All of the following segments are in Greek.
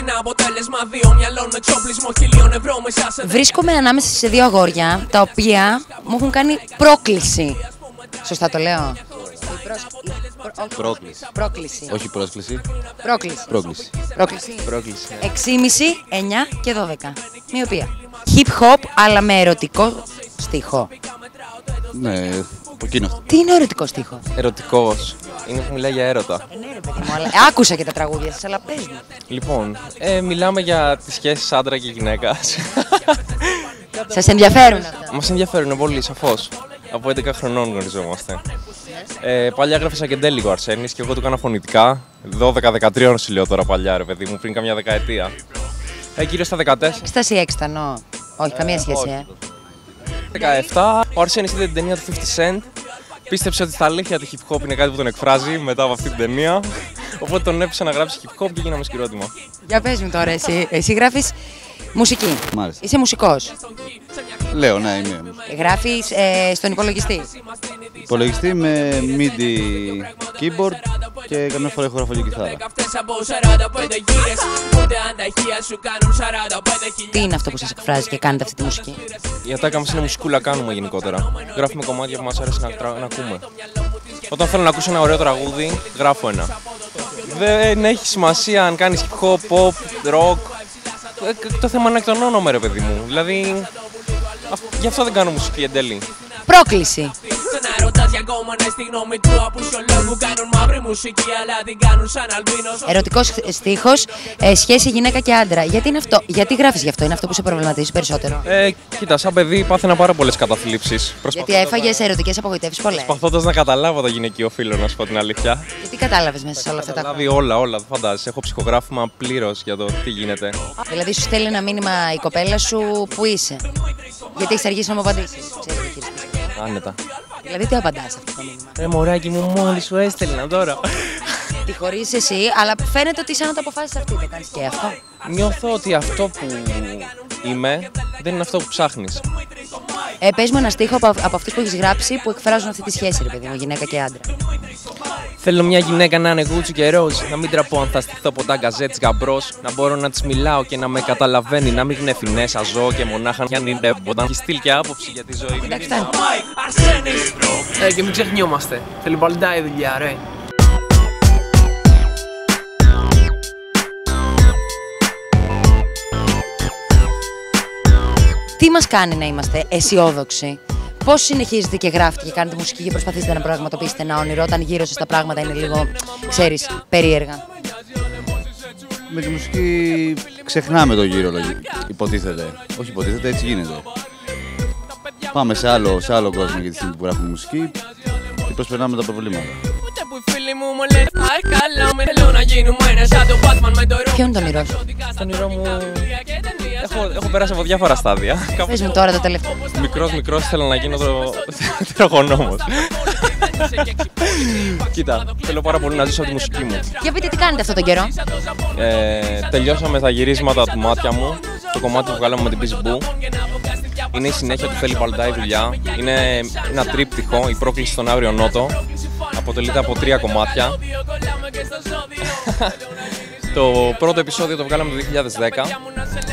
είναι αποτέλεσμα δύο μυαλών με εξοπλισμό χιλίων ευρώ μέσα σε Βρίσκομαι ανάμεσα σε δύο αγόρια τα οποία μου έχουν κάνει πρόκληση. Σωστά το λέω; Η προς- η προ- όχι. Πρόκληση. Πρόκληση. Όχι πρόσκληση. Πρόκληση. Πρόκληση. Πρόκληση. Πρόκληση. 6,5, 9 και 12. Μοιοπία. Hip hop αλλά με ερωτικό στίχο. Ναι, από εκείνο αυτό. Τι είναι ερωτικό στίχο; Ερωτικός. Είναι που μιλάει για έρωτα. Ε, ναι, ρε παιδί μου, αλλά... Άκουσα και τα τραγούδια σας, αλλά πες μου. Λοιπόν, ε, μιλάμε για τις σχέσεις άντρα και γυναίκα. Σας ενδιαφέρουν αυτά; Μας ενδιαφέρουν πολύ, σαφώς. Από 11 χρονών γνωριζόμαστε. Ε, παλιά έγραφε σαν και λίγο ο Αρσένης και εγώ του έκανα φωνητικά. 12-13 σου λέω τώρα παλιά, ρε παιδί μου, πριν καμιά δεκαετία. Ε, γύρω στα 14. Έκσταση έξτανο. Όχι, καμία σχέση, ε. 17, ο Αρσένης είδε την ταινία του 50 Cent. Πίστεψε ότι στα αλήθεια το hip hop είναι κάτι που τον εκφράζει μετά από αυτή την ταινία. Οπότε τον έπεισε να γράψει hip hop και γίναμε σκυρότημα. Για πες μου τώρα εσύ. Εσύ γράφεις μουσική. Μάλιστα. Είσαι μουσικός. Λέω, ναι, είμαι. Γράφεις ε, στον υπολογιστή; Υπολογιστή με MIDI keyboard και καμιά φορά έχω γράφω και κιθάρα. Αυτές από 45 γύρες Ούτε αν τα ηχεία σου κάνουν 45 χιλιάδες Τι είναι αυτό που σας εκφράζει και κάνετε αυτή τη μουσική; Η ατάκα μας είναι μουσικούλα κάνουμε γενικότερα. Γράφουμε κομμάτια που μας αρέσει να, τρα- να ακούμε. Όταν θέλω να ακούσω ένα ωραίο τραγούδι, γράφω ένα. Δεν έχει σημασία αν κάνεις hip hop, pop, rock. Ε, Το θέμα είναι εκ των όνομα, ρε παιδί μου. Δηλαδή, αυ- γι' αυτό δεν κάνω μουσική εν τέλει. Πρόκληση. Ξανά ρωτάς για ακόμα ναι στη γνώμη του Απουσιολόγου κάνουν μαύρη μουσική Αλλά την κάνουν σαν αλμπίνος Ερωτικός στίχος, ε, σχέση γυναίκα και άντρα. Γιατί είναι αυτό, γιατί γράφεις γι' αυτό, είναι αυτό που σε προβληματίζει περισσότερο; Ε, κοίτα, σαν παιδί πάθαινα πάρα πολλές καταθλίψεις. Γιατί έφαγες ερωτικές απογοητεύσεις πολλές. Προσπαθώντας να καταλάβω το γυναικείο φίλο, να σου πω την αλήθεια. Και τι κατάλαβες μέσα σε όλα αυτά τα Καταλάβει χρόνια; όλα, όλα, δεν φαντάζεσαι. Έχω ψυχογράφημα πλήρως για το τι γίνεται. Δηλαδή σου στέλνει ένα μήνυμα η κοπέλα σου που είσαι; Γιατί έχεις αργήσει να μου απαντήσεις. Ξέρεις τι χειριστείς. Άνετα. Δηλαδή τι απαντάς σε αυτό το μήνυμα; Ρε μωράκι μου, μόλις σου έστελνα τώρα. Τη χωρίζει εσύ, αλλά φαίνεται ότι σαν να το αποφάσισες αυτή. Δεν κάνεις και αυτό. Νιώθω ότι αυτό που είμαι δεν είναι αυτό που ψάχνεις. Ε, πες μου ένα στίχο από, από αυτούς που έχεις γράψει που εκφράζουν αυτή τη σχέση, ρε παιδί μου, γυναίκα και άντρα. Θέλω μια γυναίκα να είναι γούτσου και ροζ. Να μην τραπώ αν θα στηθώ από τα γκαζέτς γαμπρός. Να μπορώ να της μιλάω και να με καταλαβαίνει. Να μην γνέφει νέσα ζώο και μονάχα για να είναι όταν έχει στυλ και άποψη για τη ζωή. Εντάξει, φτάνει. Αρσένης Ε, και μην ξεχνιόμαστε. Θέλει παλντά η δουλειά, ρε. Τι μας κάνει να είμαστε αισιόδοξοι, Πώς συνεχίζετε και γράφετε και κάνετε μουσική και προσπαθείτε να πραγματοποιήσετε ένα όνειρο; Όταν γύρω σα τα πράγματα είναι λίγο, ξέρεις, περίεργα. Με τη μουσική ξεχνάμε το γύρο, λογι- υποτίθεται. Όχι υποτίθεται, έτσι γίνεται. Πάμε σε άλλο, σε άλλο κόσμο για τη στιγμή που γράφουμε μουσική και προσπερνάμε τα προβλήματα. Ούτε που οι φίλοι μου μου λένε Αι καλά με θέλω να γίνουμε ένα σαν το Batman με το Ποιο είναι το όνειρό σου, Το όνειρό μου. Έχω, έχω περάσει από διάφορα στάδια. Πες μου τώρα το τελευταίο. Μικρός, μικρός θέλω να γίνω το τερογονόμο. Κοίτα, θέλω πάρα πολύ να ζήσω τη μουσική μου. Για πείτε τι κάνετε αυτόν τον καιρό; Ε, τελειώσαμε τα γυρίσματα του μάτια μου. Το κομμάτι που βγάλαμε με την Peace Boo. Είναι η συνέχεια του Θέλει Παλτά η δουλειά. Είναι ένα τρίπτυχο, η πρόκληση στον Αύριο Νότο. Αποτελείται από τρία κομμάτια. Το πρώτο επεισόδιο το βγάλαμε το 2010.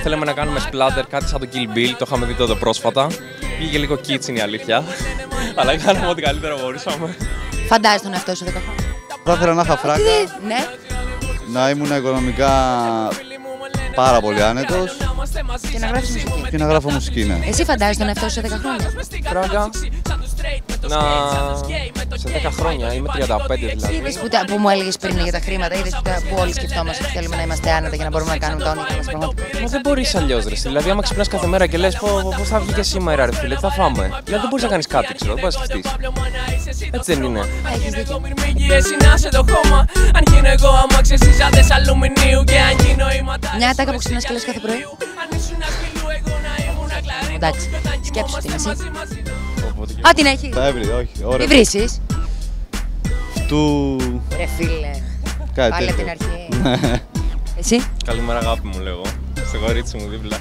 Θέλαμε να κάνουμε splatter, κάτι σαν το Kill Bill, το είχαμε δει τότε πρόσφατα. Πήγε λίγο kitsch είναι η αλήθεια. Αλλά κάναμε ό,τι καλύτερο μπορούσαμε. Φαντάζεσαι τον εαυτό σου 10 χρόνια. Θα ήθελα να είχα φράγκα, Ναι. να ήμουν οικονομικά πάρα πολύ άνετος Και να γράφεις μουσική. και να γράφω μουσική, ναι. Εσύ φαντάζεσαι τον εαυτό σου σε 10 χρόνια. Φράγκα. Να. σε 10 χρόνια, είμαι 35 δηλαδή. Είδες που, τα- που μου έλεγες πριν για τα χρήματα, είδες που, τα- που όλοι σκεφτόμαστε ότι θέλουμε να είμαστε άνετα για να μπορούμε να κάνουμε τα όνειρα μας πραγματικότητα. Μα δεν μπορείς αλλιώς, ρε. Δηλαδή, άμα ξυπνάς κάθε μέρα και λες πώς θα βγει και σήμερα, ρε φίλε, τι θα φάμε. Δηλαδή, δεν μπορείς να κάνεις κάτι, ξέρω, δεν μπορείς να σκεφτείς. Έτσι δεν είναι. Έχεις δίκιο. Μυρμήγκιες είναι σε το χώμα Αν γίνω εγώ αμάξες σιζάδες αλουμινίου Και αν γίνω η ματά Μια ατάκα που ξυπνάς και λες κάθε πρωί. Αν ήσουν ασκυλού εγώ να ήμουν κλαρί Εντάξει, σκέψου την εσύ. Οπότε Α, την έχεις. Τα έβρι, όχι, Τι ωραία. βρήσει. Του... Ρε φίλε. Κάτι Πάλι από την τέτοιο. αρχή. Εσύ; Καλημέρα, αγάπη μου, λέγω. Στο κορίτσι μου δίπλα.